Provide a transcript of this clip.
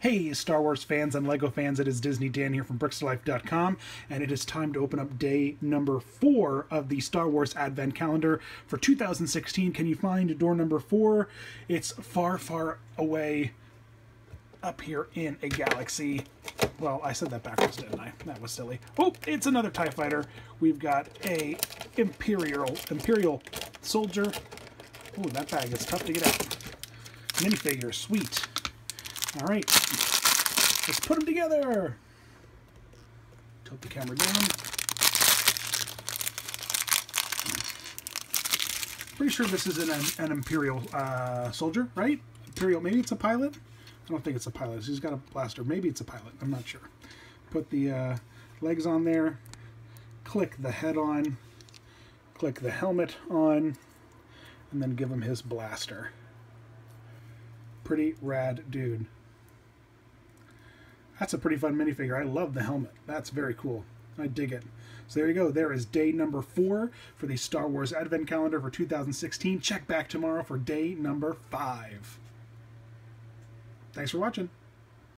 Hey, Star Wars fans and LEGO fans, it is Disney Dan here from BricksToLife.com, and it is time to open up day number four of the Star Wars Advent Calendar for 2016. Can you find door number four? It's far, far away up here in a galaxy. Well, I said that backwards, didn't I? That was silly. Oh, it's another TIE fighter. We've got a Imperial Imperial soldier. Oh, that bag is tough to get out. Minifigure, sweet. All right, let's put them together. Tilt the camera down. Pretty sure this is an, an Imperial uh, soldier, right? Imperial, maybe it's a pilot? I don't think it's a pilot. He's got a blaster. Maybe it's a pilot. I'm not sure. Put the uh, legs on there. Click the head on. Click the helmet on. And then give him his blaster. Pretty rad dude. That's a pretty fun minifigure. I love the helmet. That's very cool. I dig it. So there you go. There is day number four for the Star Wars Advent Calendar for 2016. Check back tomorrow for day number five. Thanks for watching.